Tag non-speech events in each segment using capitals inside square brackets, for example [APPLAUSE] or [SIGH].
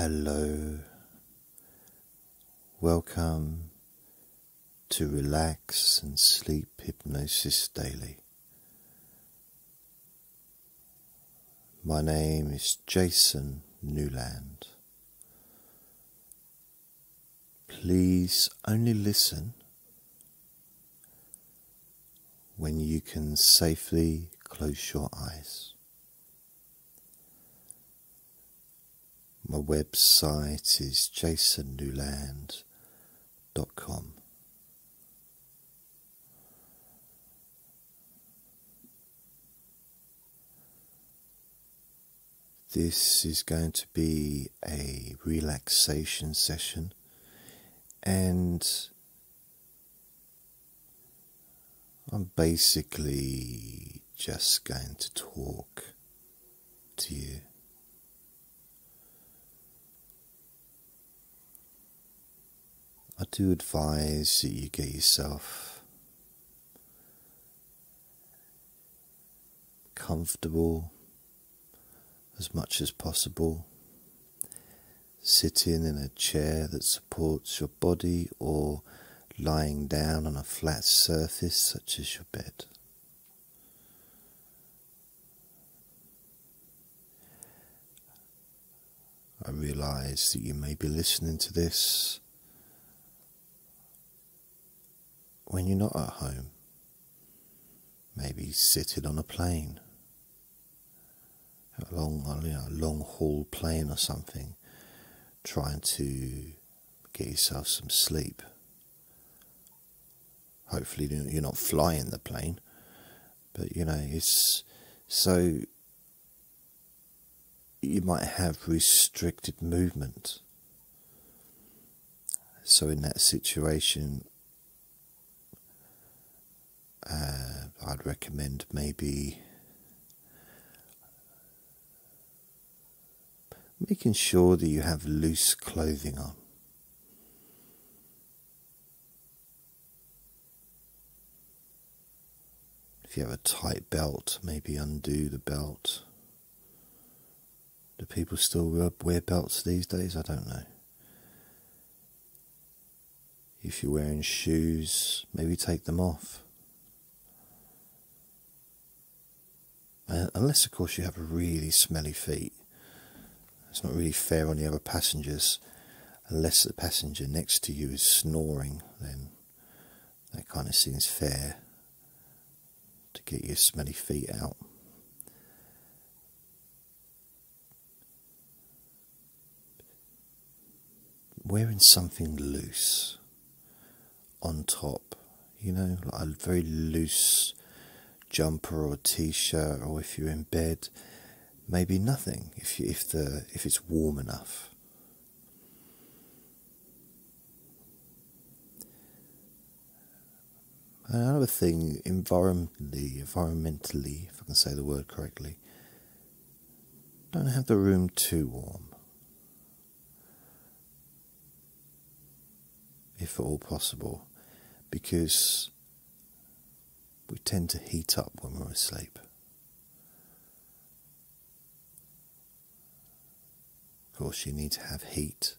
Hello, welcome to Relax and Sleep Hypnosis Daily. My name is Jason Newland. Please only listen when you can safely close your eyes. My website is jasonnewland.com. This is going to be a relaxation session, and I'm basically just going to talk to you. I do advise that you get yourself comfortable as much as possible, sitting in a chair that supports your body or lying down on a flat surface such as your bed. I realize that you may be listening to this when you're not at home, maybe sitting on a plane, a long, you know, long haul plane or something, trying to get yourself some sleep. Hopefully, you're not flying the plane, but you know, it's so you might have restricted movement. So, in that situation, uh, I'd recommend maybe making sure that you have loose clothing on. If you have a tight belt, maybe undo the belt. Do people still wear belts these days? I don't know. If you're wearing shoes, maybe take them off. Uh, unless, of course, you have really smelly feet. It's not really fair on the other passengers. Unless the passenger next to you is snoring, then that kind of seems fair to get your smelly feet out. Wearing something loose on top, you know, like a very loose jumper or t-shirt, or if you're in bed, maybe nothing. If you, if the if it's warm enough. Another thing, environmentally, environmentally, if I can say the word correctly, don't have the room too warm. If at all possible, because we tend to heat up when we're asleep. Of course, you need to have heat.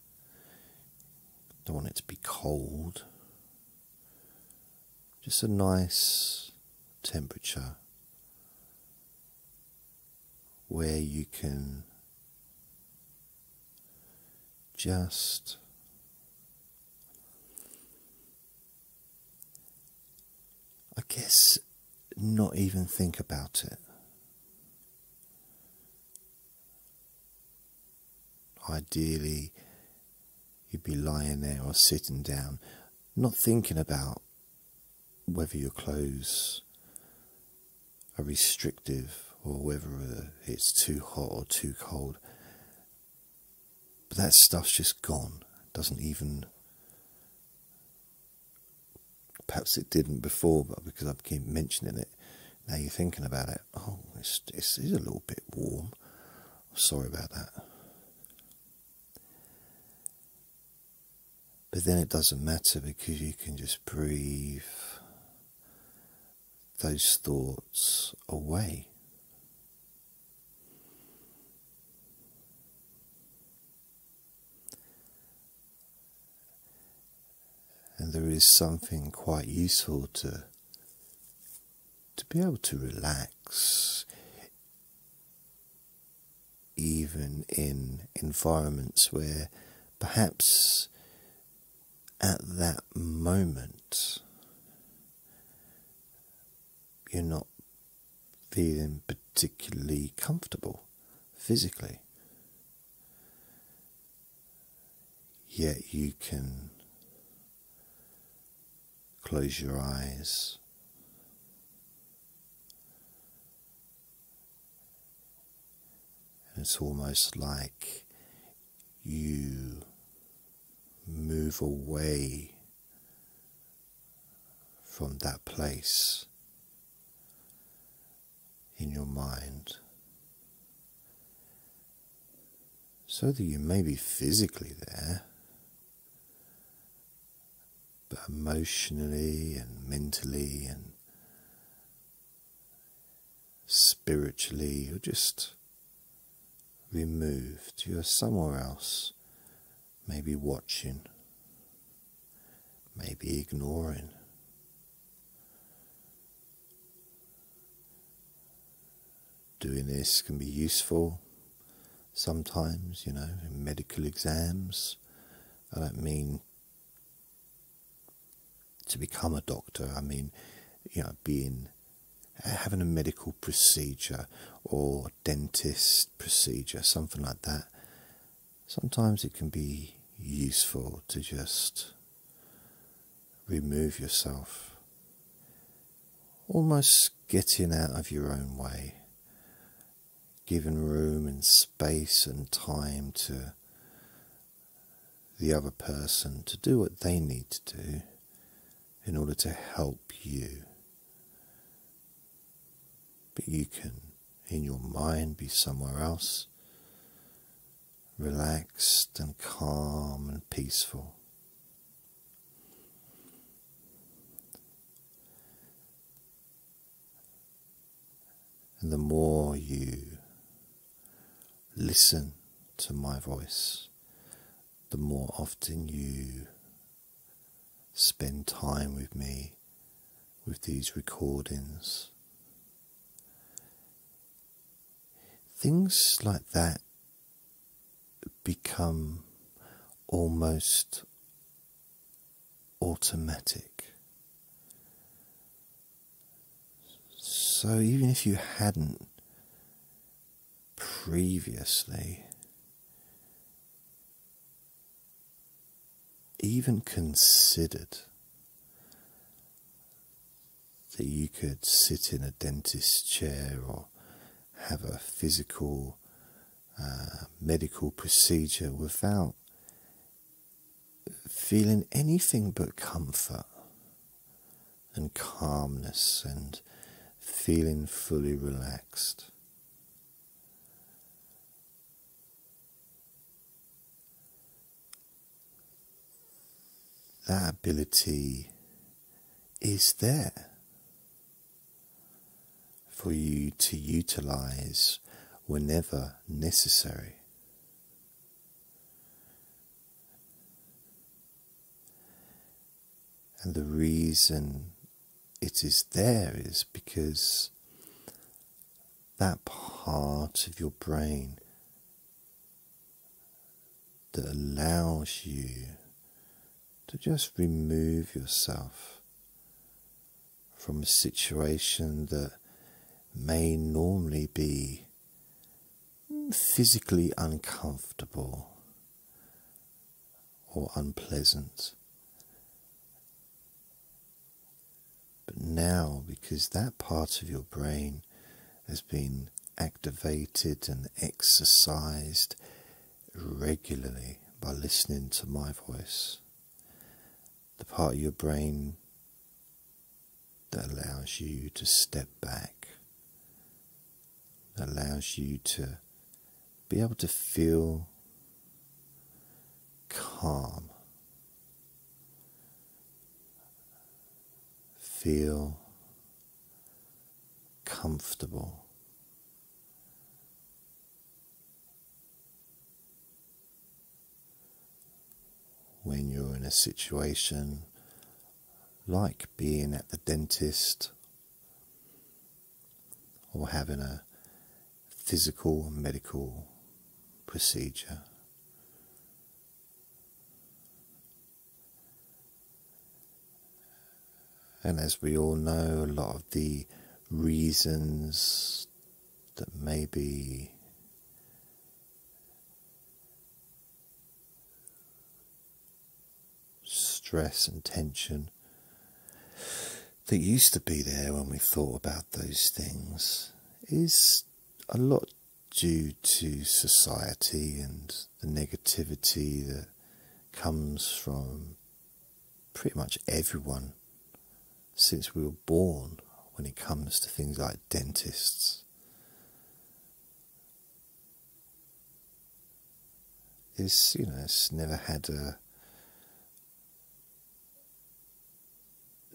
Don't want it to be cold. Just a nice temperature where you can just guess not even think about it. Ideally, you'd be lying there or sitting down, not thinking about whether your clothes are restrictive or whether it's too hot or too cold. But that stuff's just gone. Doesn't even. Perhaps it didn't before, but because I keep mentioning it, now you're thinking about it. Oh, it's, it's, it's a little bit warm. sorry about that. But then it doesn't matter because you can just breathe those thoughts away. And there is something quite useful to to be able to relax even in environments where perhaps at that moment you're not feeling particularly comfortable physically. Yet you can close your eyes. And it's almost like you move away from that place in your mind so that you may be physically there, but emotionally and mentally and spiritually, you're just removed. You're somewhere else, maybe watching, maybe ignoring. Doing this can be useful sometimes, you know, in medical exams. I don't mean to become a doctor, I mean, you know, being having a medical procedure or dentist procedure, something like that. Sometimes it can be useful to just remove yourself, almost getting out of your own way given room and space and time to the other person to do what they need to do in order to help you. But you can, in your mind, be somewhere else, relaxed and calm and peaceful. And the more you listen to my voice, the more often you spend time with me with these recordings. Things like that become almost automatic. So even if you hadn't previously even considered that you could sit in a dentist's chair or have a physical uh, medical procedure without feeling anything but comfort and calmness and feeling fully relaxed. That ability is there for you to utilize whenever necessary. And the reason it is there is because that part of your brain that allows you to just remove yourself from a situation that may normally be physically uncomfortable or unpleasant. But now, because that part of your brain has been activated and exercised regularly by listening to my voice, the part of your brain that allows you to step back, that allows you to be able to feel calm, feel comfortable. When you're in a situation like being at the dentist or having a physical medical procedure. And as we all know, a lot of the reasons that maybe stress and tension that used to be there when we thought about those things is a lot due to society and the negativity that comes from pretty much everyone since we were born when it comes to things like dentists. It's, you know, it's never had a.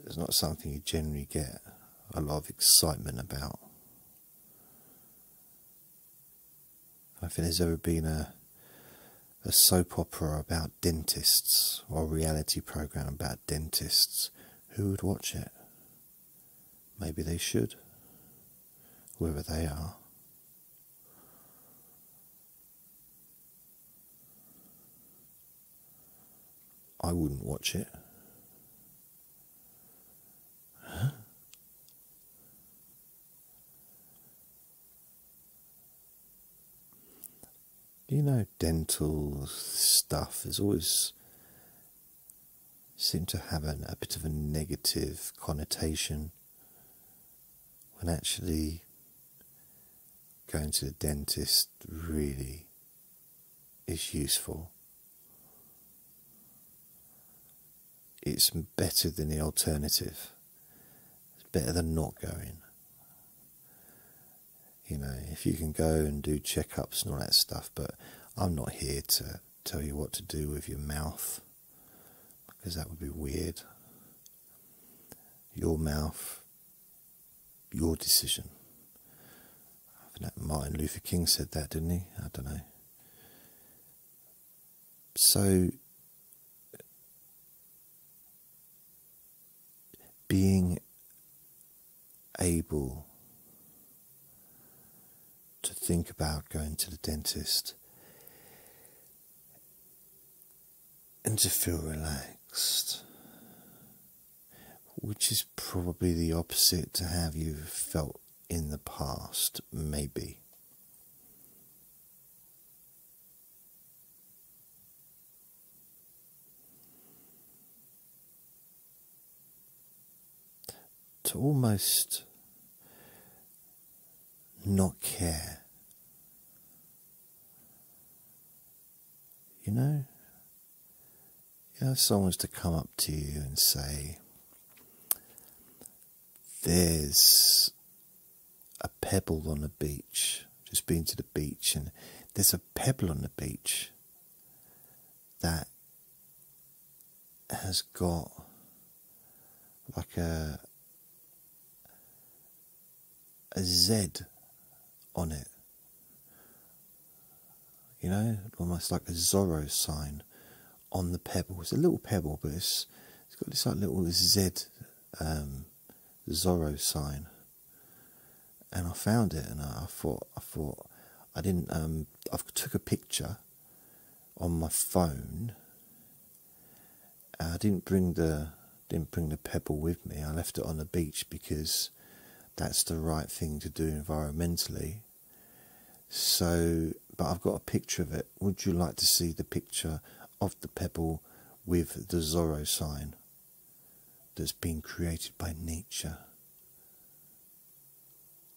It's not something you generally get a lot of excitement about. I think there's ever been a a soap opera about dentists or a reality program about dentists, who would watch it? Maybe they should, whoever they are. I wouldn't watch it. You know, dental stuff is always seem to have an, a bit of a negative connotation when actually going to the dentist really is useful. It's better than the alternative. It's better than not going. You know, if you can go and do checkups and all that stuff, but I'm not here to tell you what to do with your mouth because that would be weird. Your mouth, your decision. I think Martin Luther King said that, didn't he? I don't know. So, being able to think about going to the dentist and to feel relaxed, which is probably the opposite to have you felt in the past, maybe. To almost not care. You know, you know, if someone's to come up to you and say, There's a pebble on the beach, just been to the beach, and there's a pebble on the beach that has got like a a Z on it. You know, almost like a Zorro sign on the pebble. It's a little pebble, but it's it's got this like little Z um, Zorro sign. And I found it, and I, I thought I thought I didn't. Um, I took a picture on my phone. I didn't bring the didn't bring the pebble with me. I left it on the beach because that's the right thing to do environmentally. So, but I've got a picture of it. Would you like to see the picture of the pebble with the Zorro sign that's been created by nature?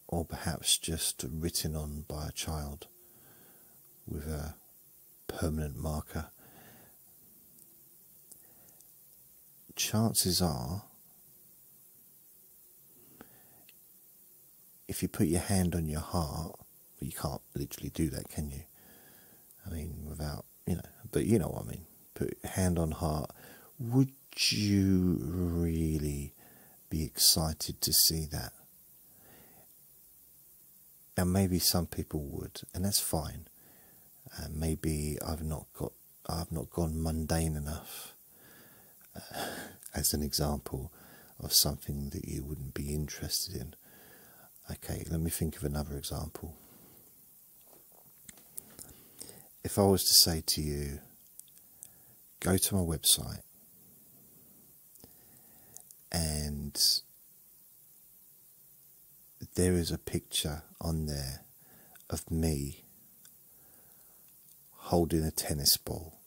Or perhaps just written on by a child with a permanent marker. Chances are if you put your hand on your heart, you can't literally do that, can you? I mean, without, you know, but you know what I mean. Put hand on heart. Would you really be excited to see that? Now, maybe some people would, and that's fine. Uh, maybe I've not got, I've not gone mundane enough. Uh, [LAUGHS] as an example, of something that you wouldn't be interested in. Okay, let me think of another example. If I was to say to you, go to my website and there is a picture on there of me holding a tennis ball.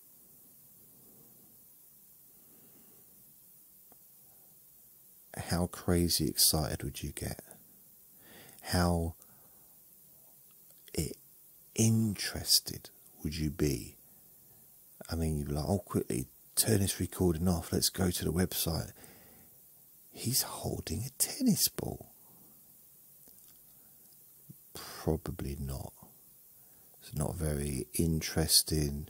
How crazy excited would you get? How interested would you be? I mean, you'd be like, oh, quickly, turn this recording off, let's go to the website. He's holding a tennis ball. Probably not. It's not very interesting.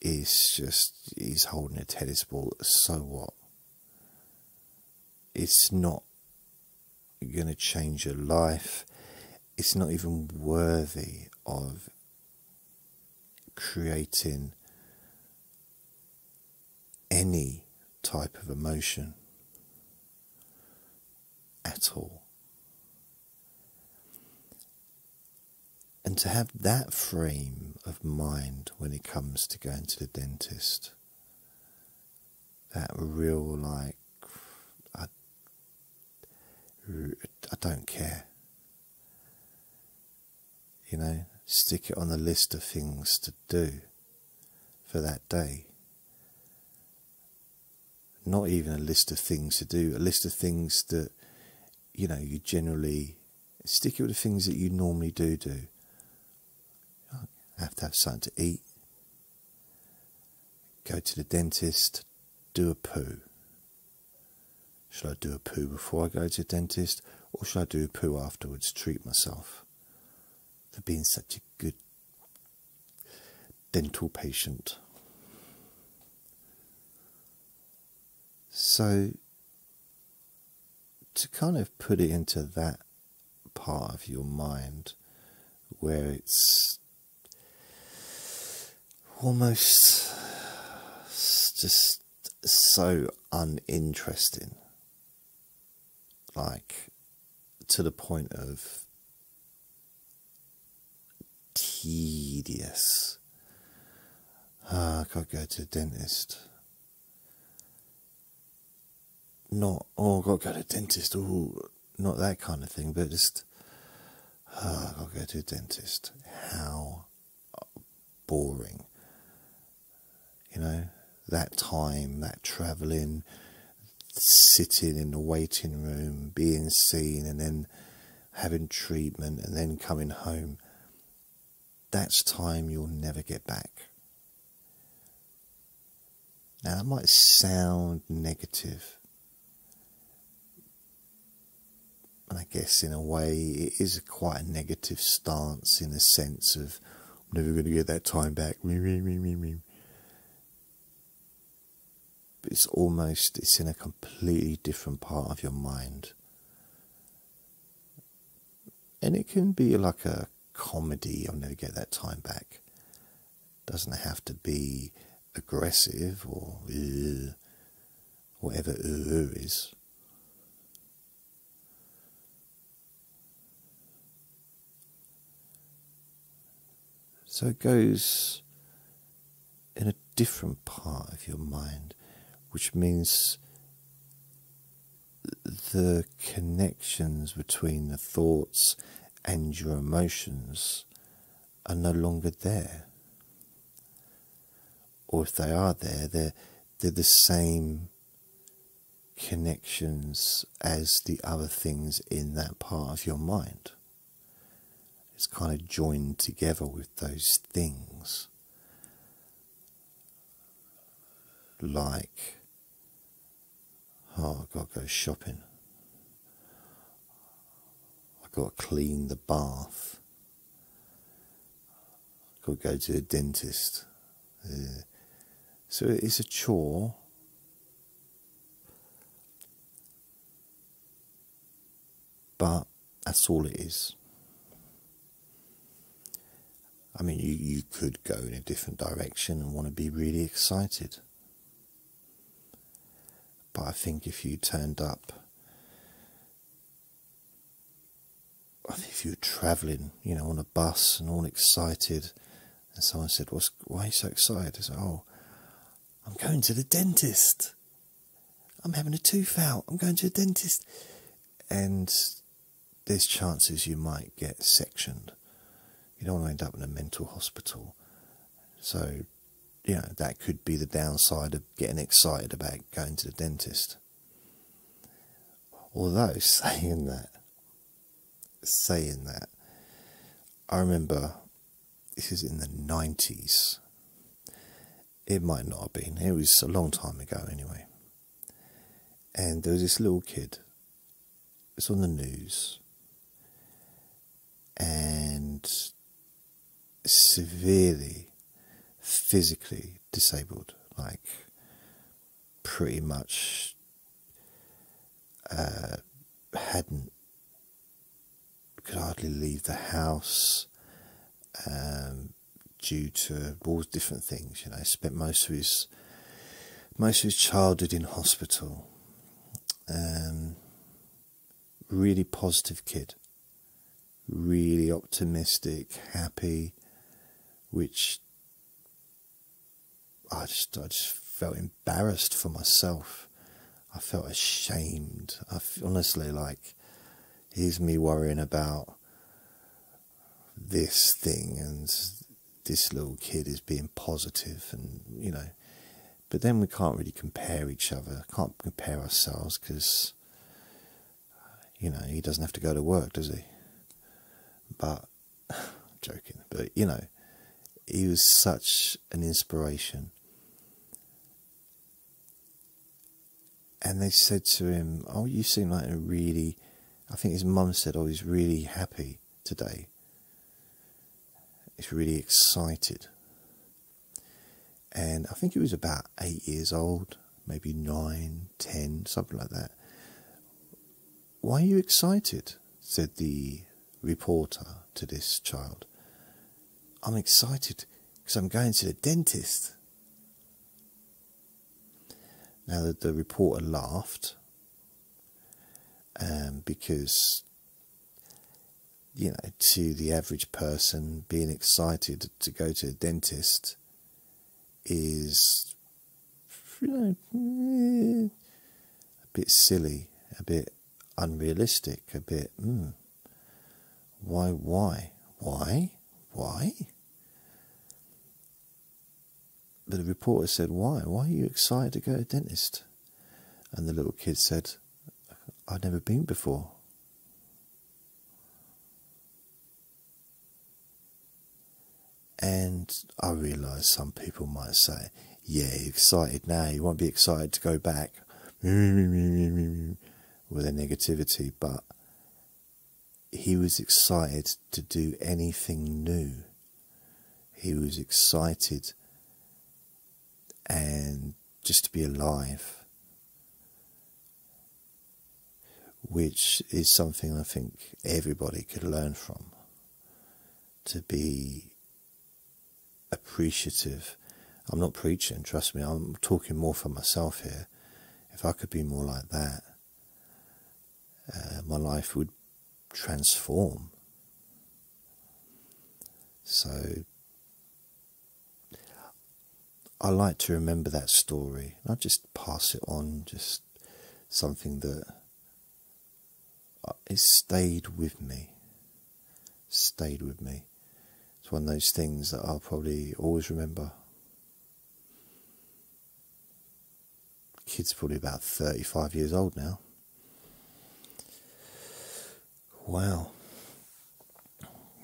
It's just he's holding a tennis ball. So what? It's not going to change your life. It's not even worthy of creating any type of emotion at all. And to have that frame of mind when it comes to going to the dentist, that real, like, I, I don't care. You know, stick it on the list of things to do for that day. Not even a list of things to do, a list of things that you know you generally stick it with the things that you normally do do. have to have something to eat, go to the dentist, do a poo. Should I do a poo before I go to the dentist, or should I do a poo afterwards, treat myself for being such a good dental patient? So, to kind of put it into that part of your mind where it's almost just so uninteresting, like to the point of tedious. Ah, I gotta go to the dentist. Not oh I've got to go to the dentist. Oh not that kind of thing but just oh, I've got to go to the dentist. How boring. You know that time that travelling sitting in the waiting room being seen and then having treatment and then coming home that's time you'll never get back now that might sound negative. And I guess in a way it is quite a negative stance in the sense of I'm never going to get that time back. But it's almost it's in a completely different part of your mind. And it can be like a comedy, I'll never get that time back. Doesn't have to be aggressive or uh, whatever uh, is. So it goes in a different part of your mind, which means the connections between the thoughts and your emotions are no longer there. Or if they are there, they're, they're the same connections as the other things in that part of your mind it's kind of joined together with those things. Like, oh, I've got to go shopping. Got to clean the bath. I've got to go to the dentist. Uh, so it's a chore. But that's all it is. I mean, you, you could go in a different direction and want to be really excited. But I think if you turned up, I think if you were travelling, you know, on a bus and all excited, and someone said, What's, Why are you so excited? I said, Oh, I'm going to the dentist. I'm having a tooth out. I'm going to the dentist. And there's chances you might get sectioned. You don't want to end up in a mental hospital. So, you know, that could be the downside of getting excited about going to the dentist. Although, [LAUGHS] saying that, saying that, I remember this is in the 90s. It might not have been, it was a long time ago anyway. And there was this little kid, it's on the news, and severely physically disabled, like pretty much uh, hadn't could hardly leave the house um, due to all different things. You know, spent most of his most of his childhood in hospital. Um, really positive kid, really optimistic, happy, which I just I just felt embarrassed for myself. I felt ashamed. I honestly like here's me worrying about this thing and this little kid is being positive and you know but then we can't really compare each other can't compare ourselves because you know he doesn't have to go to work does he? But [LAUGHS] joking but you know he was such an inspiration. And they said to him oh you seem like a really i think his mum said oh he's really happy today He's really excited. And I think he was about eight years old, maybe nine, ten, something like that. Why are you excited? said the reporter to this child. I'm excited because I'm going to the dentist. Now, the, the reporter laughed um, because you know, to the average person, being excited to go to a dentist is, you know, a bit silly, a bit unrealistic, a bit, mm, why, why, why, why? But the reporter said, why? Why are you excited to go to a dentist? And the little kid said, I've never been before. And I realise some people might say, yeah, you're excited now, you won't be excited to go back with their negativity, but he was excited to do anything new. He was excited and just to be alive, which is something I think everybody could learn from. To be appreciative. I'm not preaching, trust me, I'm talking more for myself here. If I could be more like that, uh, my life would transform. So, I like to remember that story. Not just pass it on, just something that it stayed with me. Stayed with me. It's one of those things that I'll probably always remember. Kid's probably about 35 years old now. Wow.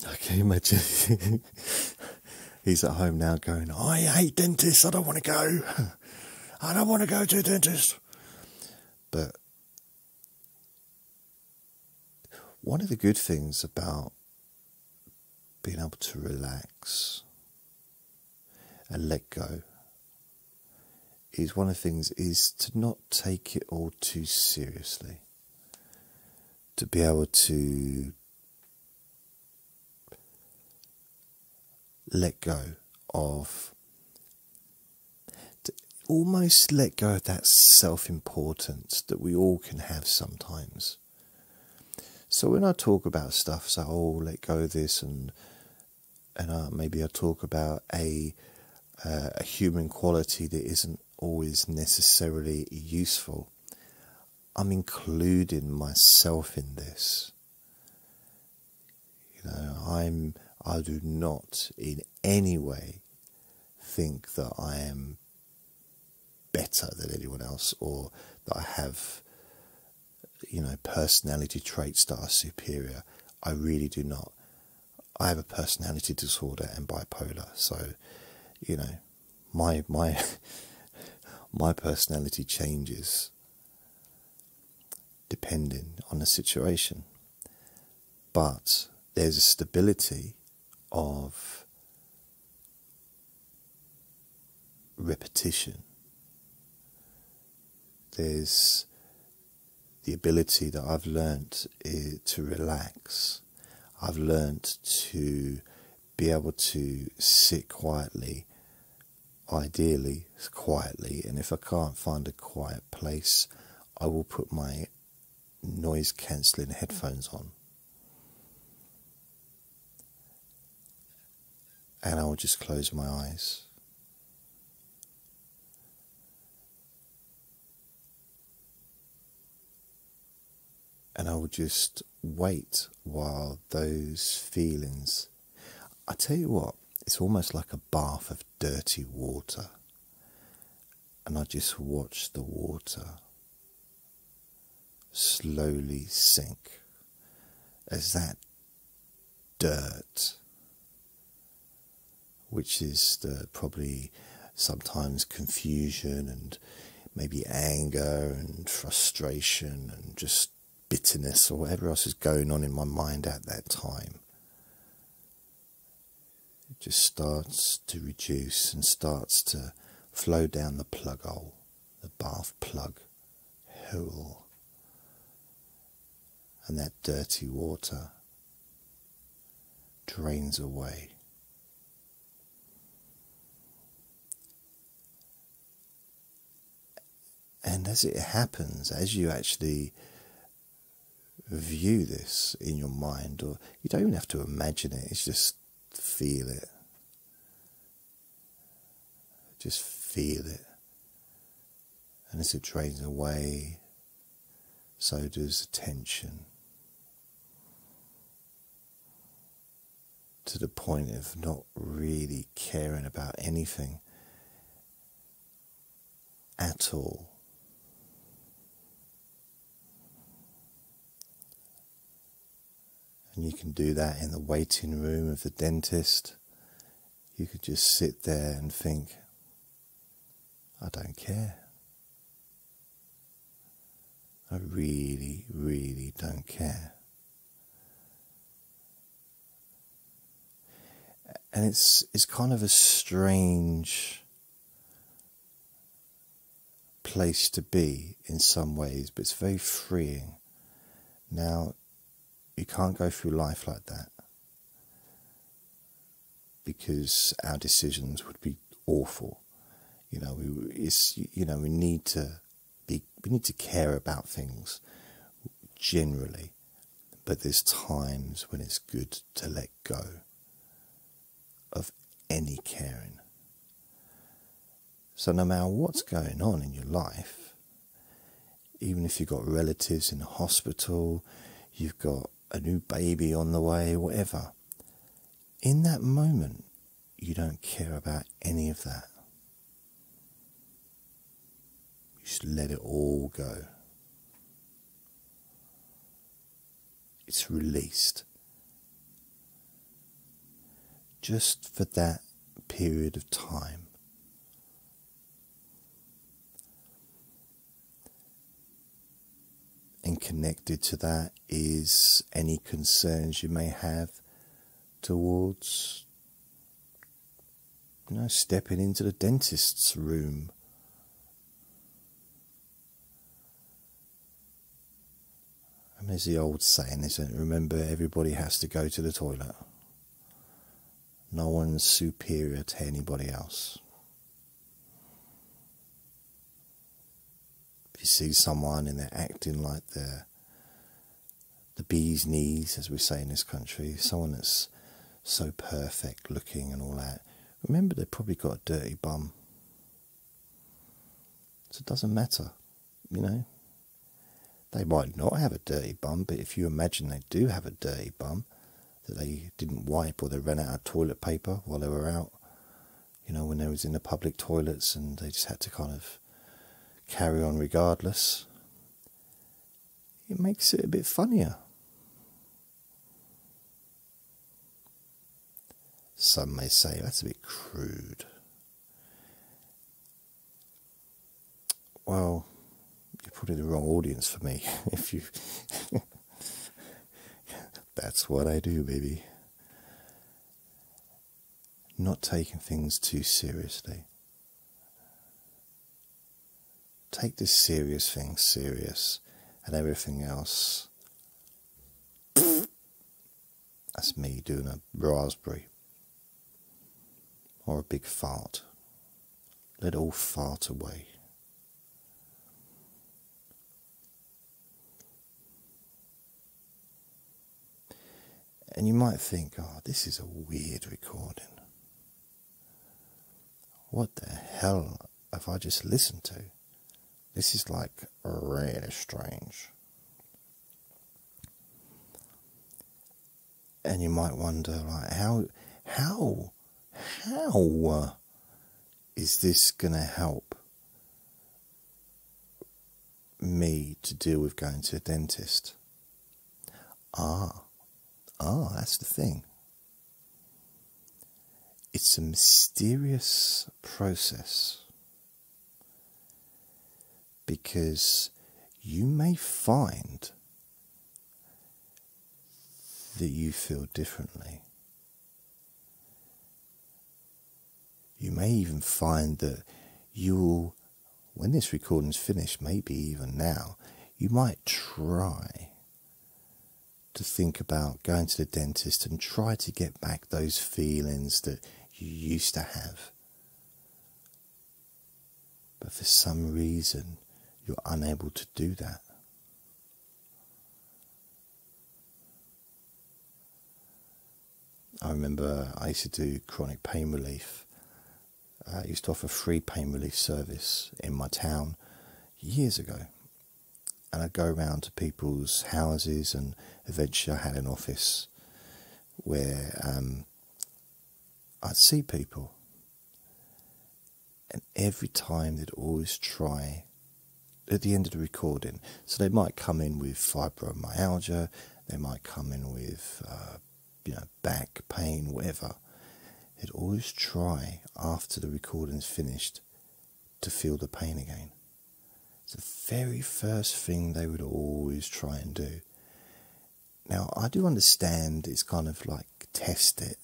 I can imagine. [LAUGHS] He's at home now going, I hate dentists, I don't want to go. [LAUGHS] I don't want to go to a dentist. But one of the good things about being able to relax and let go is one of the things is to not take it all too seriously to be able to let go of to almost let go of that self importance that we all can have sometimes. So when I talk about stuff, so oh, let go of this, and and uh, maybe I talk about a uh, a human quality that isn't always necessarily useful. I'm including myself in this. You know, I'm I do not in any way think that I am better than anyone else or that I have you know personality traits that are superior. I really do not. I have a personality disorder and bipolar, so you know my my [LAUGHS] my personality changes depending on the situation. But there's a stability of repetition. There's the ability that I've learnt eh, to relax. I've learnt to be able to sit quietly, ideally quietly, and if I can't find a quiet place, I will put my noise cancelling headphones on. And I will just close my eyes. And I will just wait while those feelings. I tell you what, it's almost like a bath of dirty water. And I just watch the water slowly sink as that dirt, which is the probably sometimes confusion and maybe anger and frustration and just bitterness or whatever else is going on in my mind at that time. It just starts to reduce and starts to flow down the plug hole, the bath plug hole and that dirty water drains away. And as it happens, as you actually view this in your mind, or you don't even have to imagine it, it's just feel it. Just feel it. And as it drains away, so does the tension. to the point of not really caring about anything at all. And you can do that in the waiting room of the dentist. You could just sit there and think, I don't care. I really, really don't care. and it's it's kind of a strange place to be in some ways, but it's very freeing. Now, you can't go through life like that because our decisions would be awful. You know, we it's you know we need to be we need to care about things generally, but there's times when it's good to let go of any caring. So, no matter what's going on in your life, even if you've got relatives in the hospital, you've got a new baby on the way, whatever, in that moment, you don't care about any of that. You just let it all go. It's released just for that period of time. And connected to that is any concerns you may have towards you know, stepping into the dentist's room. And there's the old saying, isn't it? Remember, everybody has to go to the toilet. No one's superior to anybody else. See someone and they're acting like they're the bee's knees, as we say in this country, someone that's so perfect looking and all that, remember they've probably got a dirty bum. So it doesn't matter, you know. They might not have a dirty bum, but if you imagine they do have a dirty bum, that they didn't wipe or they ran out of toilet paper while they were out, you know, when they was in the public toilets and they just had to kind of carry on regardless, it makes it a bit funnier. Some may say that's a bit crude. Well, you're probably the wrong audience for me [LAUGHS] if you. [LAUGHS] that's what I do, baby. Not taking things too seriously. Take this serious thing serious and everything else. That's me doing a raspberry or a big fart. Let all fart away. And you might think, oh, this is a weird recording. What the hell have I just listened to? This is like really strange. And you might wonder, like, how, how, how uh, this going to help me to deal with going to a dentist? Ah, ah, that's the thing. It's a mysterious process because you may find that you feel differently. You may even find that you'll, when this recording's finished, maybe even now, you might try to think about going to the dentist and try to get back those feelings that you used to have. But for some reason, you're unable to do that. I remember I used to do chronic pain relief. I used to offer free pain relief service in my town years ago. And I'd go around to people's houses, and eventually I had an office where um, I'd see people. And every time they'd always try at the end of the recording. So they might come in with fibromyalgia, they might come in with uh, you know back pain, whatever. They'd always try after the recording's finished to feel the pain again. It's the very first thing they would always try and do. Now I do understand it's kind of like test it.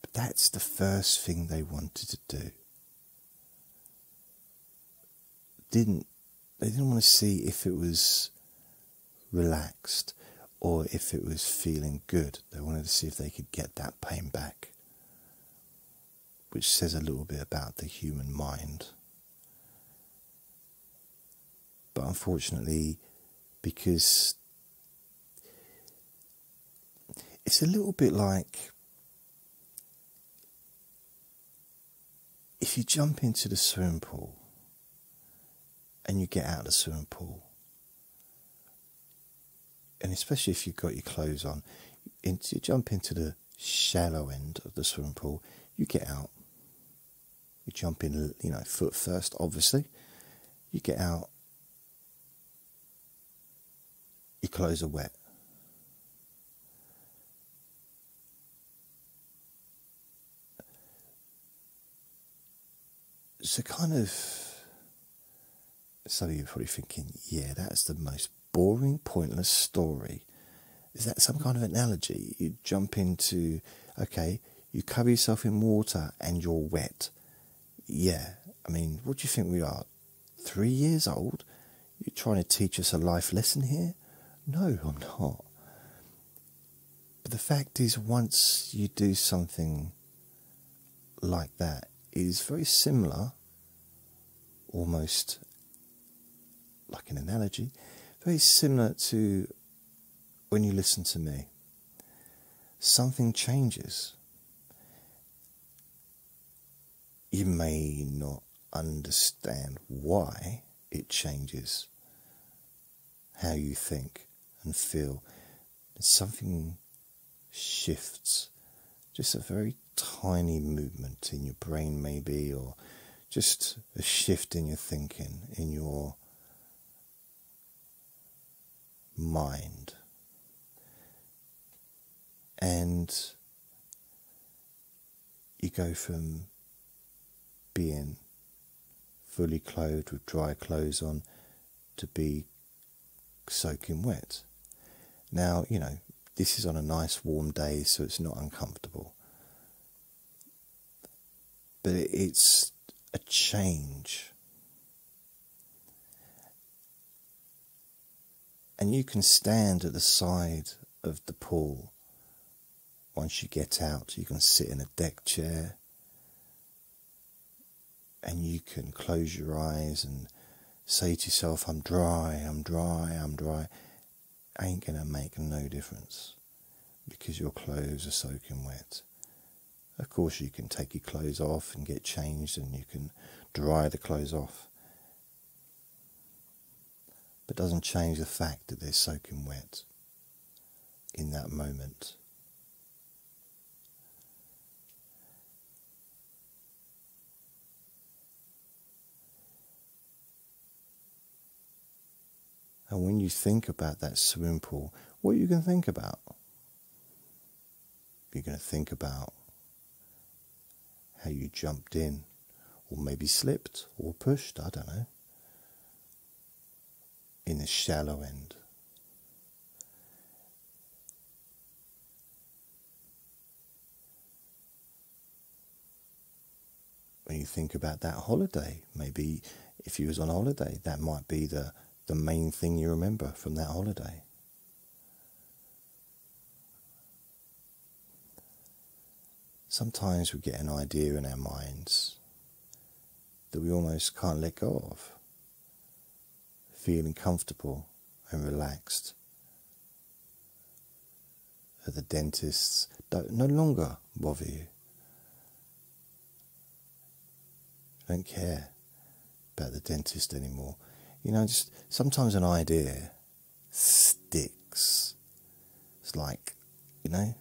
But that's the first thing they wanted to do. Didn't they didn't want to see if it was relaxed or if it was feeling good. They wanted to see if they could get that pain back, which says a little bit about the human mind. But unfortunately, because it's a little bit like if you jump into the swimming pool and you get out of the swimming pool, and especially if you've got your clothes on, into, you jump into the shallow end of the swimming pool, you get out, you jump in, you know, foot first, obviously, you get out, your clothes are wet. So, kind of some of you are probably thinking, yeah, that's the most boring, pointless story. Is that some kind of analogy? You jump into, okay, you cover yourself in water and you're wet. Yeah, I mean, what do you think we are? Three years old? You're trying to teach us a life lesson here? No, I'm not. But the fact is, once you do something like that, it is very similar, almost like an analogy, very similar to when you listen to me. Something changes. You may not understand why it changes how you think and feel. Something shifts, just a very tiny movement in your brain, maybe, or just a shift in your thinking, in your mind. And you go from being fully clothed with dry clothes on to be soaking wet. Now, you know, this is on a nice warm day, so it's not uncomfortable. But it's a change. And you can stand at the side of the pool once you get out. You can sit in a deck chair and you can close your eyes and say to yourself, I'm dry, I'm dry, I'm dry, ain't to make no difference because your clothes are soaking wet. Of course, you can take your clothes off and get changed and you can dry the clothes off. But doesn't change the fact that they're soaking wet in that moment. And when you think about that swimming pool, what are you going to think about? You're going to think about how you jumped in, or maybe slipped or pushed, I don't know, in the shallow end. When you think about that holiday, maybe if you was on holiday, that might be the the main thing you remember from that holiday. Sometimes we get an idea in our minds that we almost can't let go of, feeling comfortable and relaxed. That the dentists don't no longer bother you. Don't care about the dentist anymore you know, just sometimes an idea sticks. It's like, you know,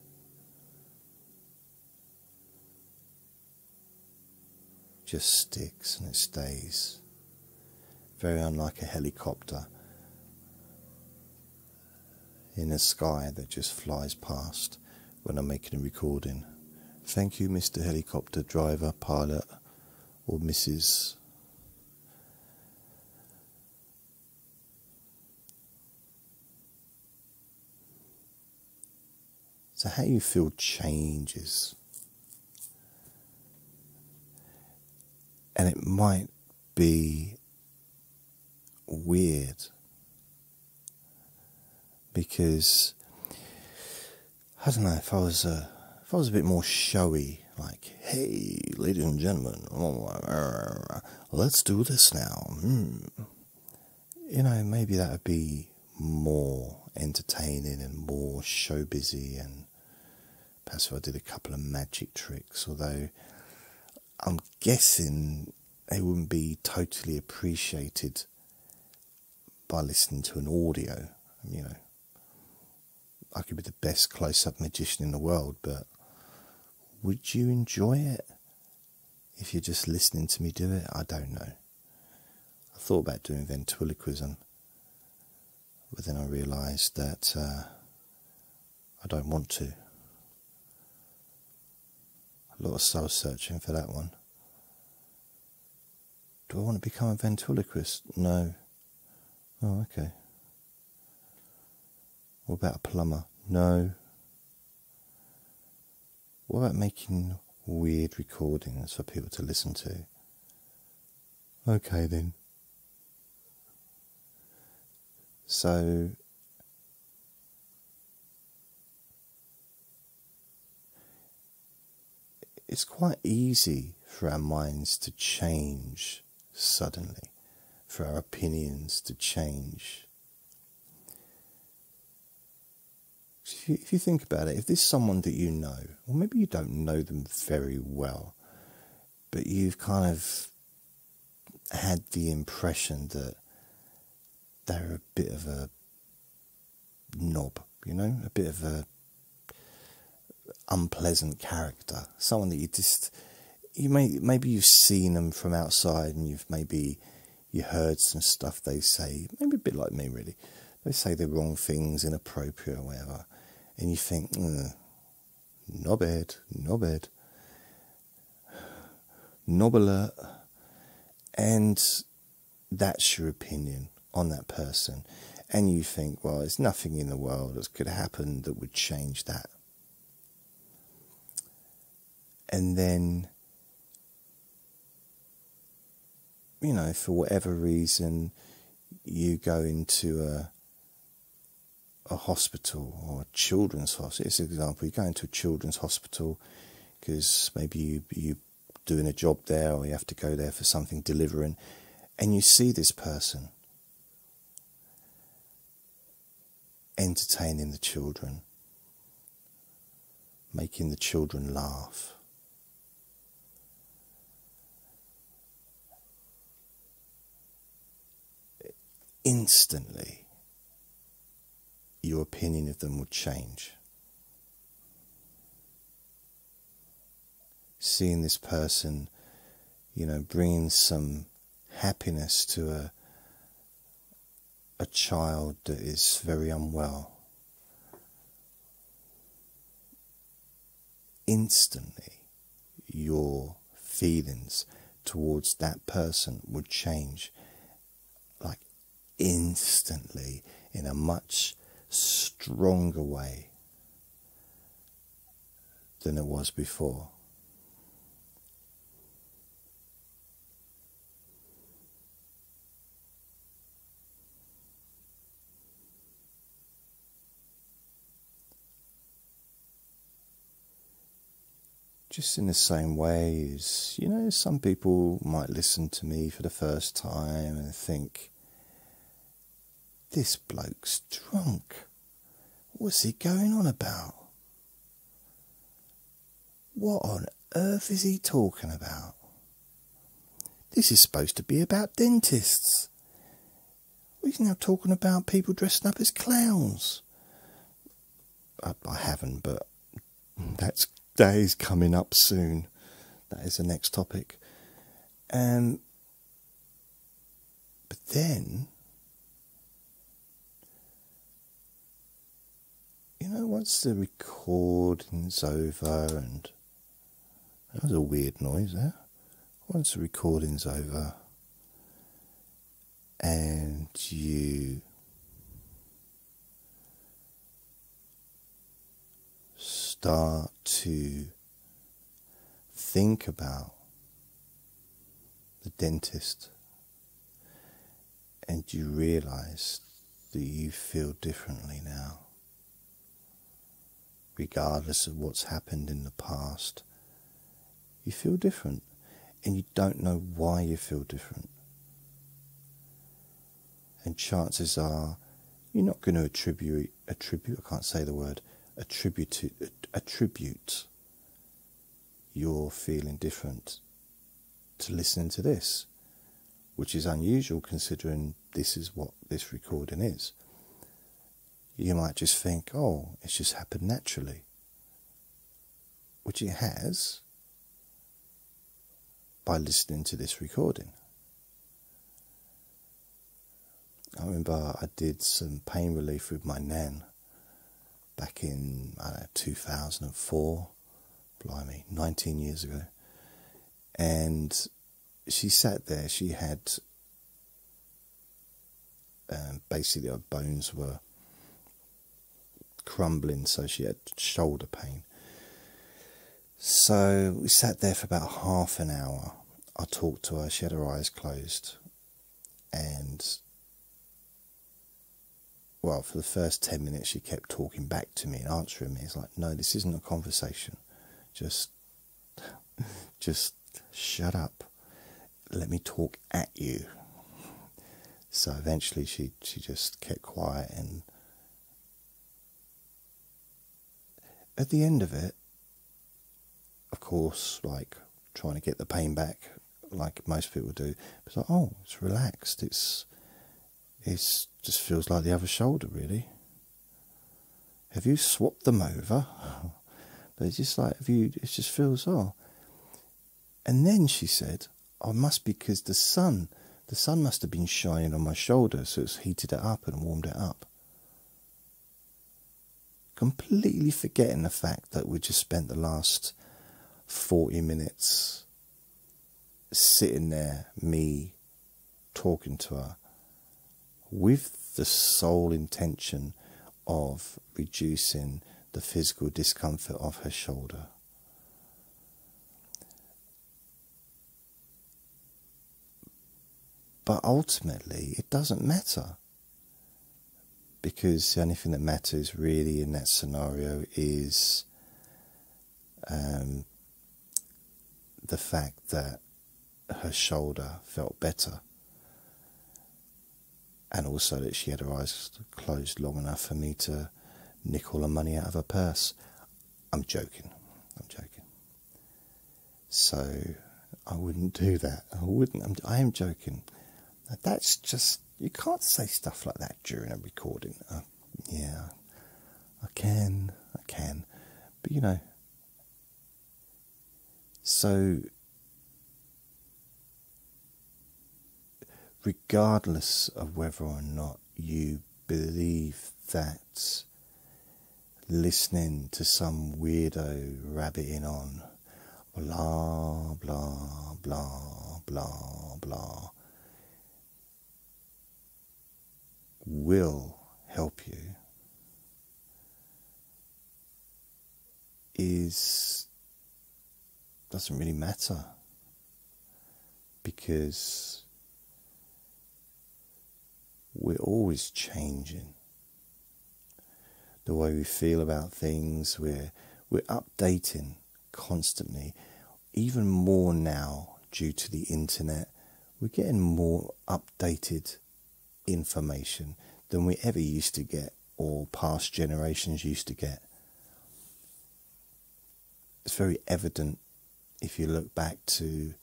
just sticks and it stays. Very unlike a helicopter in the sky that just flies past when I'm making a recording. Thank you, Mr. Helicopter Driver, Pilot, or Mrs. So, how you feel changes. And it might be weird because I don't know if I was a, if I was a bit more showy, like, hey, ladies and gentlemen, let's do this now. Mm. You know, maybe that would be more entertaining and more show busy and Perhaps if I did a couple of magic tricks, although I'm guessing they wouldn't be totally appreciated by listening to an audio. You know, I could be the best close up magician in the world, but would you enjoy it if you're just listening to me do it? I don't know. I thought about doing ventriloquism, but then I realised that uh, I don't want to. A lot of soul searching for that one. Do I want to become a ventriloquist? No. Oh, okay. What about a plumber? No. What about making weird recordings for people to listen to? Okay, then. So, it's quite easy for our minds to change suddenly for our opinions to change. If you think about it, if there's someone that you know, or maybe you don't know them very well, but you've kind of had the impression that they're a bit of a knob, you know, a bit of a unpleasant character, someone that you just you may maybe you've seen them from outside and you've maybe you heard some stuff they say, maybe a bit like me really. They say the wrong things, inappropriate or whatever, and you think, mm, not bad, knob alert, and that's your opinion on that person, and you think, well, there's nothing in the world that could happen that would change that. And then, you know, for whatever reason, you go into a a hospital or a children's hospital. It's an example. You go into a children's hospital because maybe you you doing a job there or you have to go there for something delivering, and you see this person entertaining the children, making the children laugh. Instantly, your opinion of them would change. Seeing this person, you know, bringing some happiness to a a child that is very unwell. Instantly, your feelings towards that person would change like instantly in a much stronger way than it was before. Just in the same way as, you know, some people might listen to me for the first time and think, this bloke's drunk. What's he going on about? What on earth is he talking about? This is supposed to be about dentists. he's now talking about people dressing up as clowns. I, I haven't, but that's that is coming up soon. That is the next topic. Um, but then you know, once the recording's over, and that was a weird noise there. Once the recording's over, and you start to think about the dentist, and you realize that you feel differently now regardless of what's happened in the past, you feel different and you don't know why you feel different. And chances are you're not going to attribute, attribute, I can't say the word, attribute, attribute your feeling different to listening to this, which is unusual considering this is what this recording is you might just think, oh, it's just happened naturally. Which it has by listening to this recording. I remember I did some pain relief with my nan back in know, 2004, blimey, 19 years ago. And she sat there, she had um, basically her bones were crumbling, so she had shoulder pain. So we sat there for about half an hour. I talked to her, she had her eyes closed, and well, for the first 10 minutes, she kept talking back to me and answering me. It's like, no, this isn't a conversation. Just, just shut up. Let me talk at you. So eventually she, she just kept quiet and at the end of it, of course, like trying to get the pain back, like most people do, it's like, oh, it's relaxed. It's it's just feels like the other shoulder, really. Have you swapped them over? [LAUGHS] but it's just like, have you? It just feels oh. And then she said, "Oh, it must be because the sun, the sun must have been shining on my shoulder, so it's heated it up and warmed it up." Completely forgetting the fact that we just spent the last 40 minutes sitting there, me talking to her, with the sole intention of reducing the physical discomfort of her shoulder. But ultimately, it doesn't matter because the only thing that matters really in that scenario is um, the fact that her shoulder felt better and also that she had her eyes closed long enough for me to nick all the money out of her purse. I'm joking. I'm joking. So I wouldn't do that. I wouldn't. I'm, I am joking. That's just you can't say stuff like that during a recording. Uh, yeah, I can, I can, but you know. So, regardless of whether or not you believe that listening to some weirdo rabbiting on blah blah blah blah blah will help you is doesn't really matter because we're always changing. The way we feel about things we're we're updating constantly. Even more now due to the internet we're getting more updated information than we ever used to get or past generations used to get. It's very evident if you look back to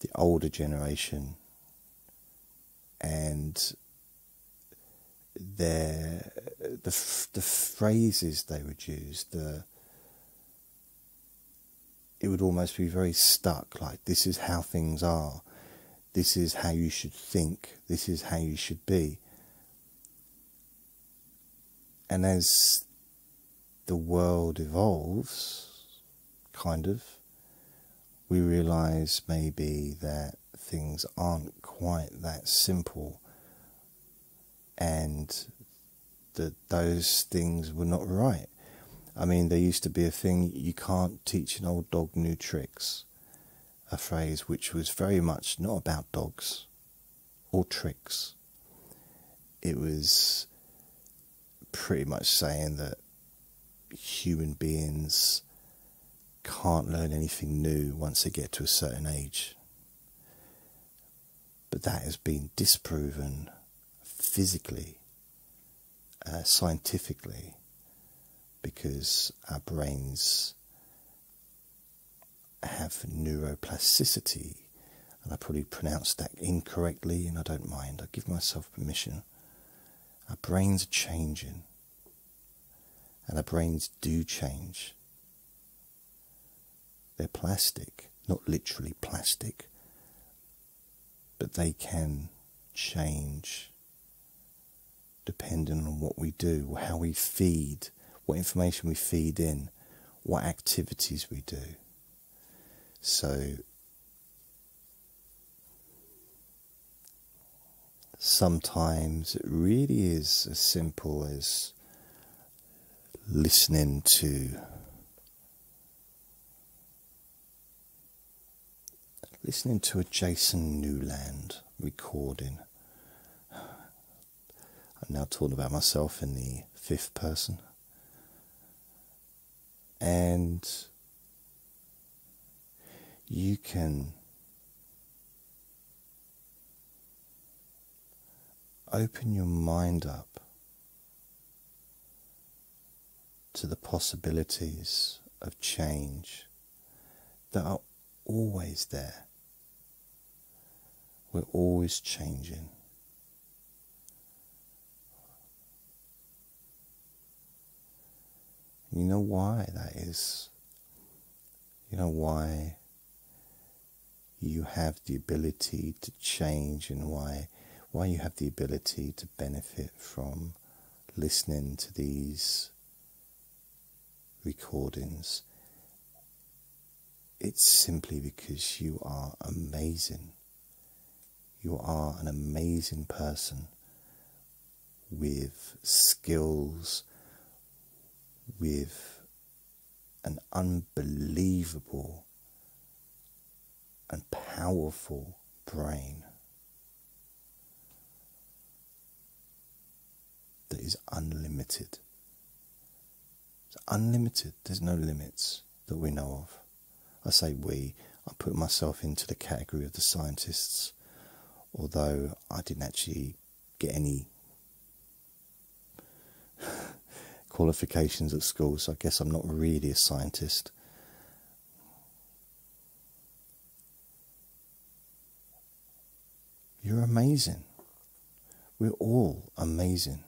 the older generation and their the the phrases they would use the it would almost be very stuck like this is how things are this is how you should think, this is how you should be. And as the world evolves, kind of, we realize maybe that things aren't quite that simple and that those things were not right. I mean, there used to be a thing you can't teach an old dog new tricks a phrase which was very much not about dogs or tricks. It was pretty much saying that human beings can't learn anything new once they get to a certain age. But that has been disproven physically, uh, scientifically, because our brains have neuroplasticity, and I probably pronounced that incorrectly, and I don't mind. I give myself permission. Our brains are changing, and our brains do change. They're plastic, not literally plastic, but they can change depending on what we do, how we feed, what information we feed in, what activities we do. So sometimes it really is as simple as listening to listening to a Jason Newland recording. I'm now talking about myself in the fifth person. And you can open your mind up to the possibilities of change that are always there. We're always changing. You know why that is? You know why you have the ability to change and why why you have the ability to benefit from listening to these recordings. It's simply because you are amazing. You are an amazing person with skills, with an unbelievable and powerful brain that is unlimited. It's unlimited, there's no limits that we know of. I say we, I put myself into the category of the scientists, although I didn't actually get any [LAUGHS] qualifications at school, so I guess I'm not really a scientist. You're amazing. We're all amazing.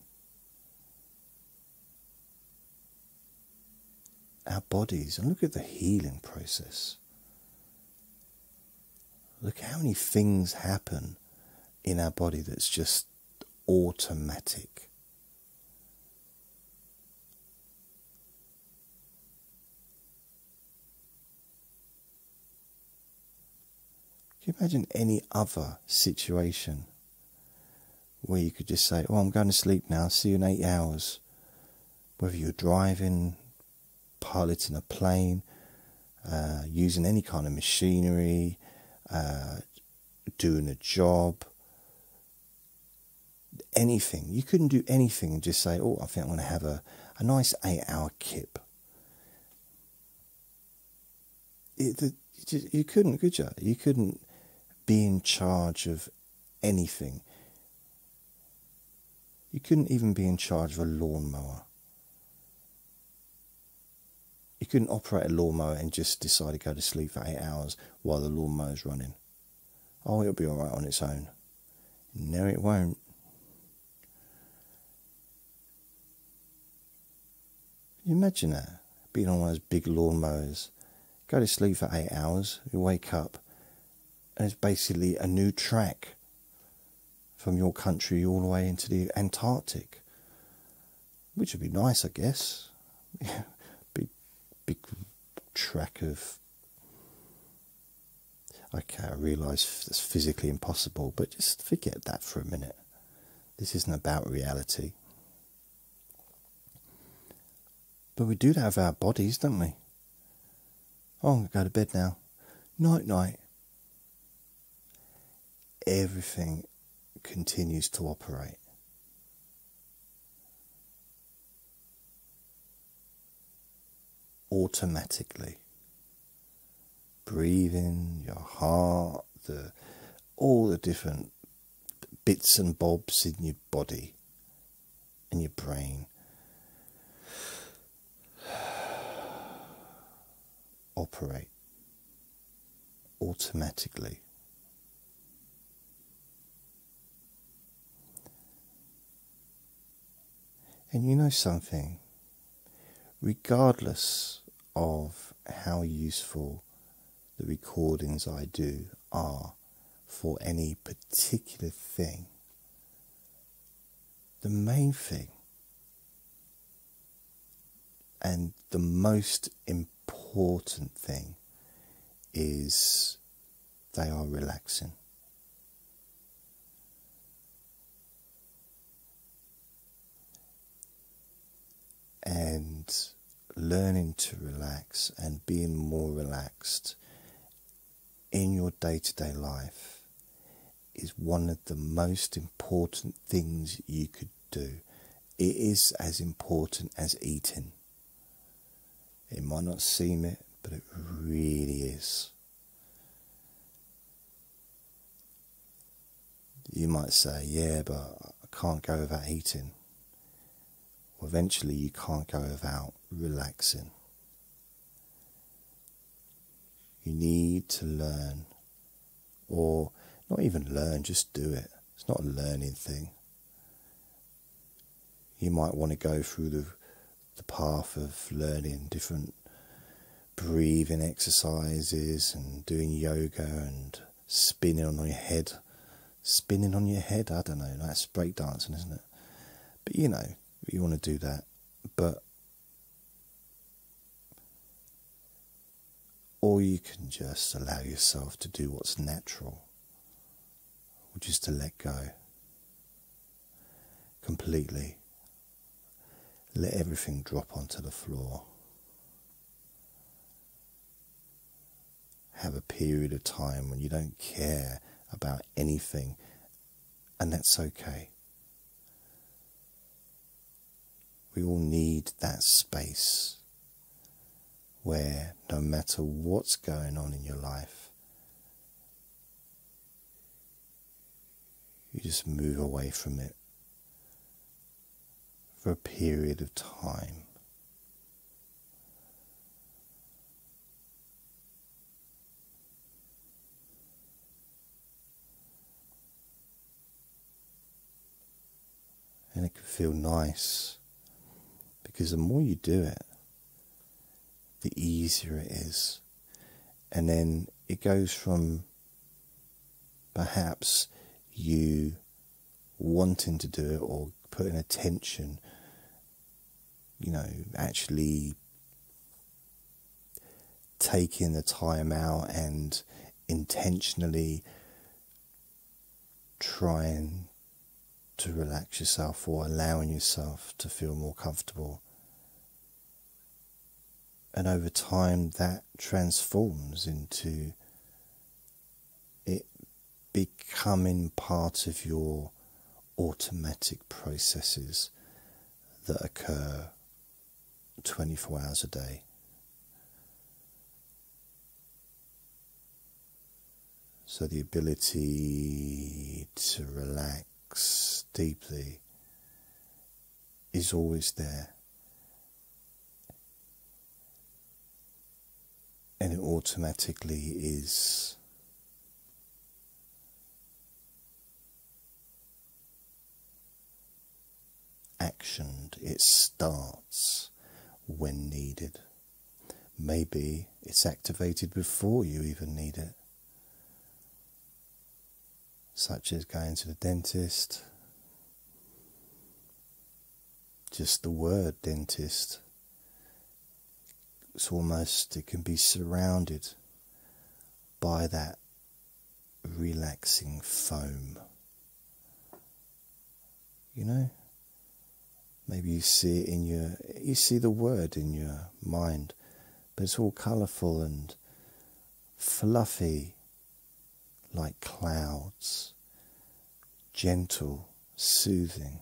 Our bodies, and look at the healing process. Look how many things happen in our body that's just automatic. Can you imagine any other situation where you could just say, Oh, I'm going to sleep now, see you in eight hours? Whether you're driving, piloting a plane, uh, using any kind of machinery, uh, doing a job, anything. You couldn't do anything and just say, Oh, I think I'm going to have a, a nice eight hour kip. It, the, you couldn't, could you? You couldn't be in charge of anything. You couldn't even be in charge of a lawnmower. You couldn't operate a lawnmower and just decide to go to sleep for eight hours while the lawnmower's running. Oh, it'll be alright on its own. No, it won't. Can you imagine that? Being on one of those big lawnmowers. Go to sleep for eight hours, you wake up, and it's basically a new track from your country all the way into the Antarctic, which would be nice, I guess. [LAUGHS] big, big track of. Okay, I realise that's physically impossible, but just forget that for a minute. This isn't about reality. But we do with our bodies, don't we? Oh, I'm going to go to bed now. Night, night everything continues to operate. Automatically, breathing, your heart, the all the different bits and bobs in your body and your brain [SIGHS] operate automatically. And you know something? Regardless of how useful the recordings I do are for any particular thing, the main thing and the most important thing is they are relaxing. And learning to relax and being more relaxed in your day to day life is one of the most important things you could do. It is as important as eating. It might not seem it, but it really is. You might say, yeah, but I can't go without eating. Eventually, you can't go without relaxing. You need to learn, or not even learn, just do it. It's not a learning thing. You might want to go through the, the path of learning different breathing exercises and doing yoga and spinning on your head. Spinning on your head, I don't know, that's breakdancing, isn't it? But you know, you want to do that. But or you can just allow yourself to do what's natural, which is to let go completely. Let everything drop onto the floor. Have a period of time when you don't care about anything, and that's okay. We all need that space where no matter what's going on in your life, you just move away from it for a period of time. And it can feel nice because the more you do it, the easier it is. And then it goes from perhaps you wanting to do it or putting attention, you know, actually taking the time out and intentionally trying to relax yourself or allowing yourself to feel more comfortable. And over time, that transforms into it becoming part of your automatic processes that occur 24 hours a day. So, the ability to relax deeply is always there. And it automatically is actioned, it starts when needed. Maybe it's activated before you even need it, such as going to the dentist. Just the word dentist, it's almost, it can be surrounded by that relaxing foam. You know? Maybe you see it in your, you see the word in your mind, but it's all colourful and fluffy like clouds, gentle, soothing.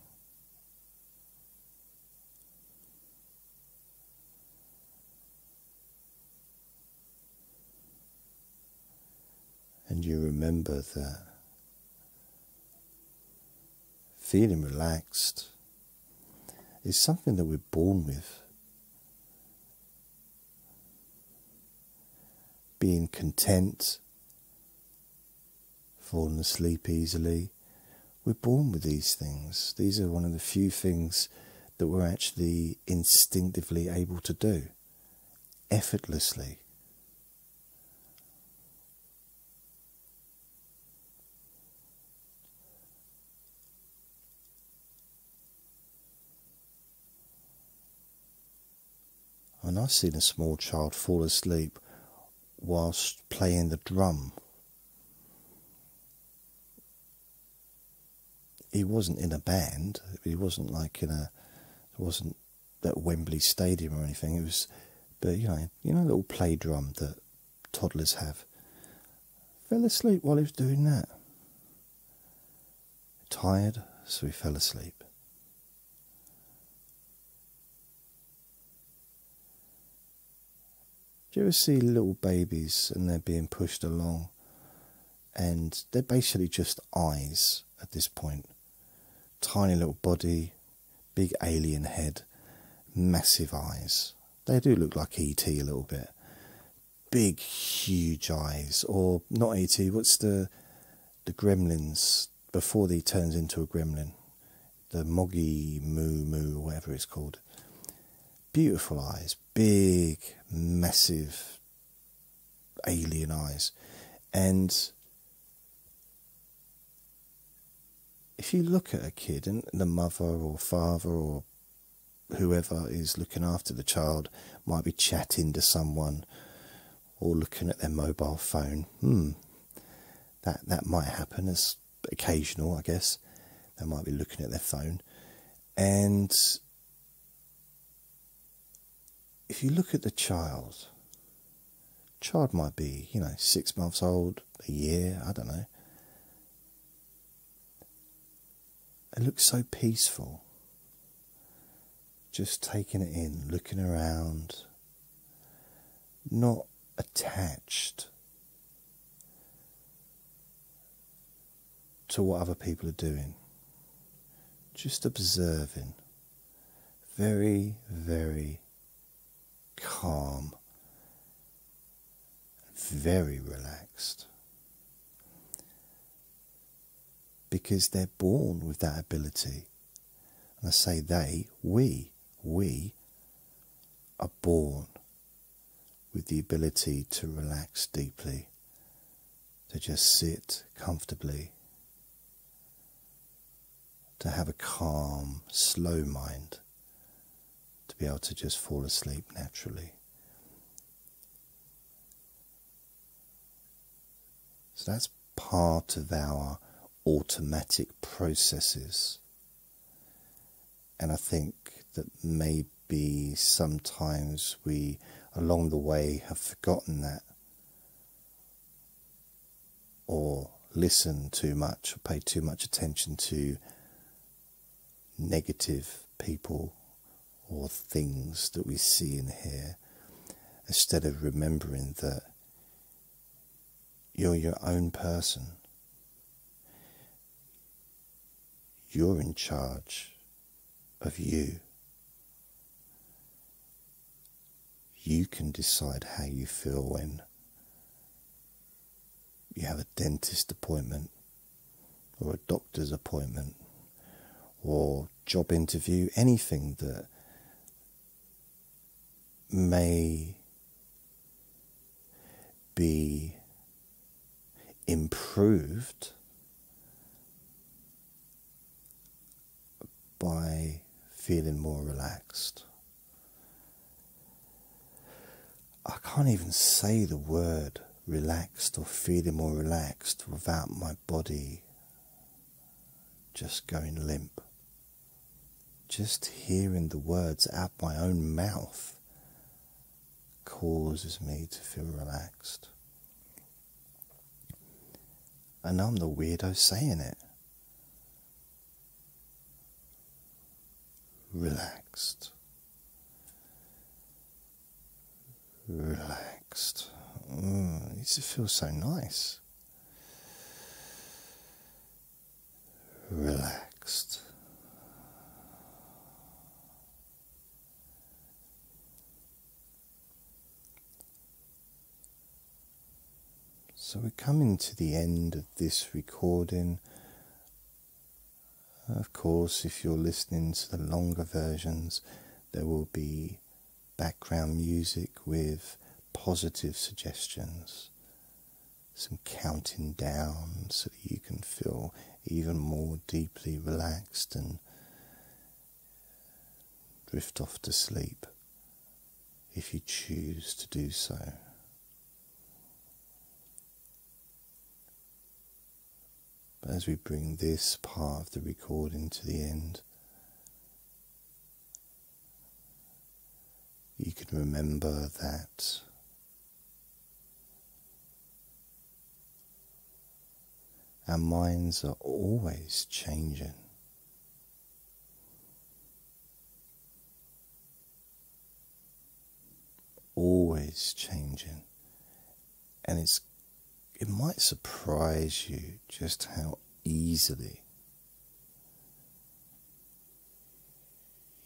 And you remember that feeling relaxed is something that we're born with. Being content, falling asleep easily. We're born with these things. These are one of the few things that we're actually instinctively able to do effortlessly. And I've seen a small child fall asleep whilst playing the drum. He wasn't in a band. He wasn't like in a. It wasn't at Wembley Stadium or anything. It was, but you know, you know, little play drum that toddlers have. Fell asleep while he was doing that. Tired, so he fell asleep. Do you ever see little babies and they're being pushed along and they're basically just eyes at this point tiny little body, big alien head, massive eyes. They do look like ET a little bit. Big, huge eyes, or not ET. What's the the Gremlins before he turns into a gremlin? The Moggy Moo Moo, whatever it's called. Beautiful eyes, big, massive, alien eyes, and if you look at a kid and the mother or father or whoever is looking after the child might be chatting to someone or looking at their mobile phone. Hmm, that that might happen as occasional, I guess. They might be looking at their phone, and if you look at the child, child might be you know six months old, a year, I don't know. It looks so peaceful. Just taking it in, looking around, not attached to what other people are doing, just observing, very, very calm, very relaxed. Because they're born with that ability. And I say they, we we are born with the ability to relax deeply, to just sit comfortably, to have a calm, slow mind, be able to just fall asleep naturally. So that's part of our automatic processes. And I think that maybe sometimes we along the way have forgotten that or listen too much or pay too much attention to negative people or things that we see and hear instead of remembering that you're your own person. You're in charge of you. you can decide how you feel when you have a dentist appointment or a doctor's appointment or job interview, anything that may be improved by feeling more relaxed. I can't even say the word relaxed or feeling more relaxed without my body just going limp. Just hearing the words out my own mouth causes me to feel relaxed. And I'm the weirdo saying it. Relaxed. relaxed. Mm, it feels so nice. Relaxed. So we're coming to the end of this recording. Of course, if you're listening to the longer versions, there will be background music with positive suggestions, some counting down so that you can feel even more deeply relaxed and drift off to sleep if you choose to do so. But as we bring this part of the recording to the end, you can remember that our minds are always changing. Always changing, and it's it might surprise you just how easily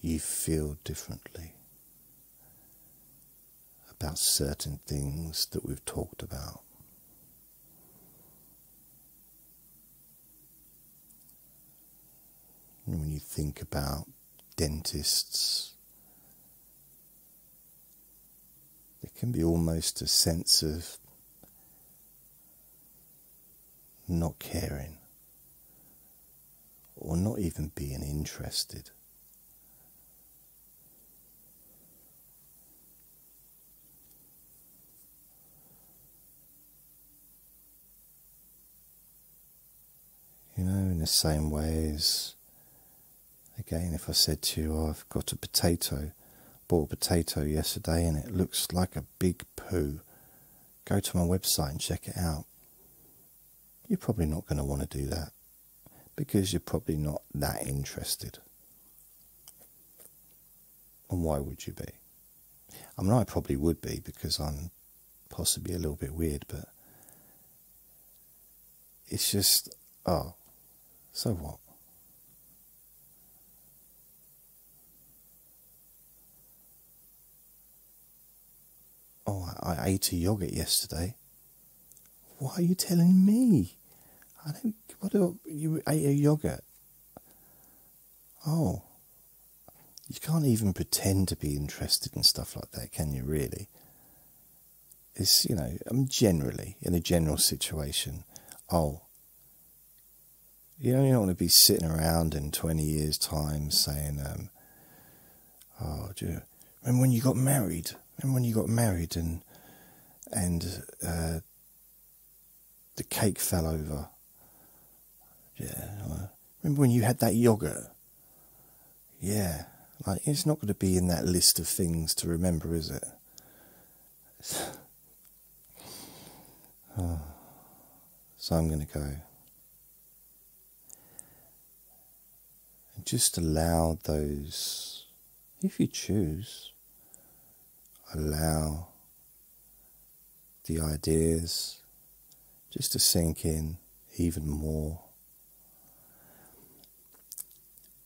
you feel differently about certain things that we've talked about. when you think about dentists, there can be almost a sense of not caring or not even being interested. You know, in the same way as, again, if I said to you, oh, I've got a potato, bought a potato yesterday and it looks like a big poo, go to my website and check it out. You're probably not going to want to do that because you're probably not that interested. And why would you be? I mean, I probably would be because I'm possibly a little bit weird, but it's just, oh, so what? Oh, I, ate a yogurt yesterday. Why are you telling me? I don't. What do you ate a yogurt? Oh, you can't even pretend to be interested in stuff like that, can you? Really? It's you know, I'm generally in a general situation. Oh, you know, you don't want to be sitting around in 20 years' time saying, um, oh, do you remember when you got married? Remember when you got married and, and uh, the cake fell over? Yeah. Remember when you had that yogurt? Yeah. Like, it's not going to be in that list of things to remember, is it? [SIGHS] oh. So I'm going to go. And just allow those, if you choose, allow the ideas just to sink in even more.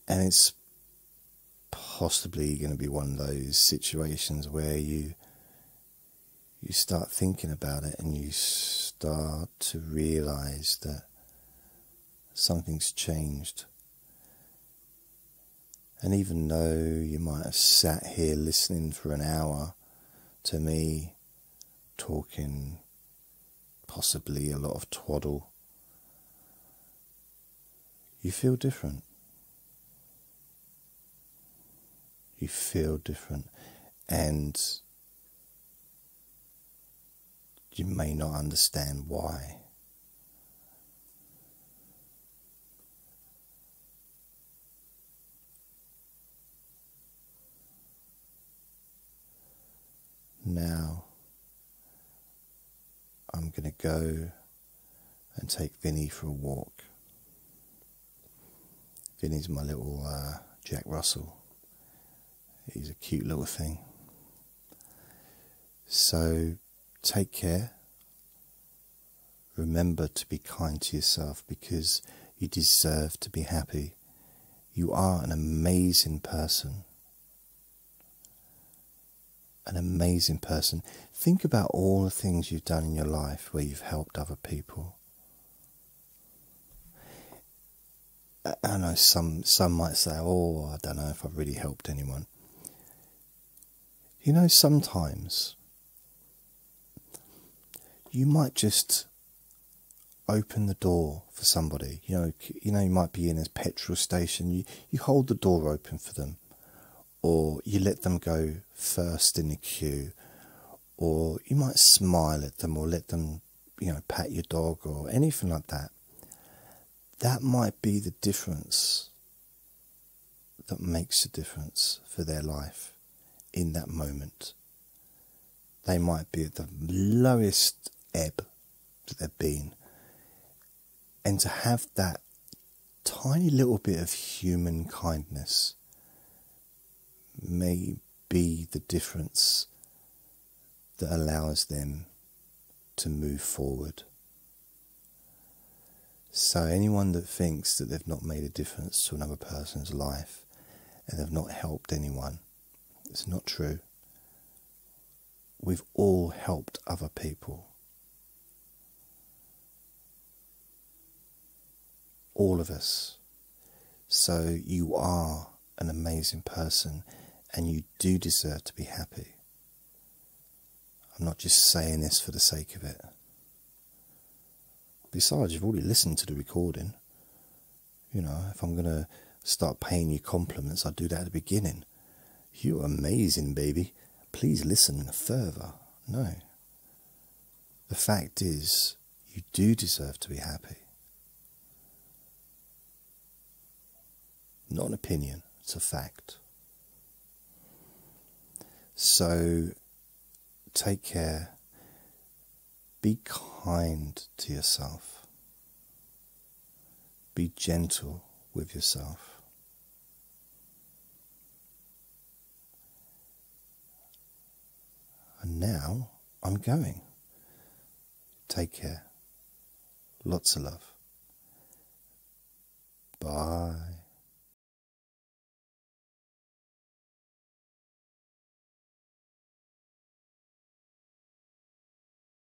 And it's possibly going to be one of those situations where you you start thinking about it and you start to realize that something's changed and even though you might have sat here listening for an hour to me talking possibly a lot of twaddle, you feel different. You feel different. And you may not understand why. Now I'm going to go and take Vinny for a walk. Vinny's my little uh, Jack Russell. He's a cute little thing. So take care. Remember to be kind to yourself because you deserve to be happy. You are an amazing person an amazing person. Think about all the things you've done in your life where you've helped other people. I know some some might say, "Oh, I don't know if I've really helped anyone." You know, sometimes you might just open the door for somebody. You know, you know, you might be in a petrol station. You you hold the door open for them, or you let them go first in the queue, or you might smile at them or let them, you know, pat your dog or anything like that. That might be the difference that makes a difference for their life in that moment. They might be at the lowest ebb that they've been. And to have that tiny little bit of human kindness may be the difference that allows them to move forward. So, anyone that thinks that they've not made a difference to another person's life and have not helped anyone. It's not true. We've all helped other people. All of us. So you are an amazing person and you do deserve to be happy. I'm not just saying this for the sake of it. Besides, you've already listened to the recording. You know, if I'm going to start paying you compliments, I'd do that at the beginning. You're amazing, baby. Please listen further. No. The fact is, you do deserve to be happy. Not an opinion, it's a fact. So take care. Be kind to yourself. Be gentle with yourself. And now I'm going. Take care. Lots of love. Bye.